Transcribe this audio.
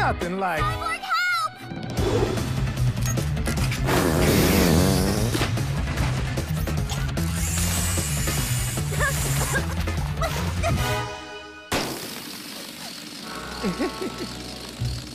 nothing like. Cyborg, help!